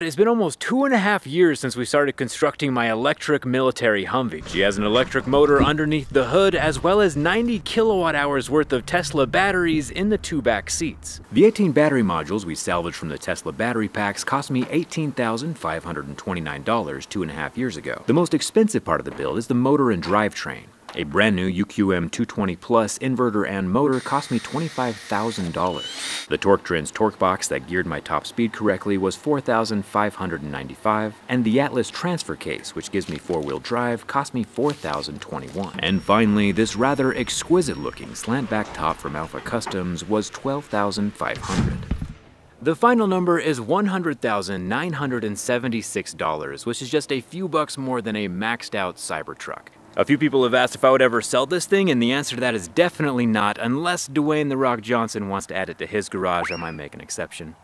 It's been almost two and a half years since we started constructing my electric military Humvee. She has an electric motor underneath the hood as well as 90 kilowatt hours worth of Tesla batteries in the two back seats. The 18 battery modules we salvaged from the Tesla battery packs cost me $18,529 two and a half years ago. The most expensive part of the build is the motor and drivetrain. A brand new UQM 220 Plus inverter and motor cost me $25,000. The Torque Trends torque box that geared my top speed correctly was 4,595, and the Atlas transfer case, which gives me four-wheel drive, cost me 4,021. And finally, this rather exquisite-looking slant-back top from Alpha Customs was 12,500. The final number is $100,976, which is just a few bucks more than a maxed out Cybertruck. A few people have asked if I would ever sell this thing, and the answer to that is definitely not, unless Dwayne The Rock Johnson wants to add it to his garage, I might make an exception.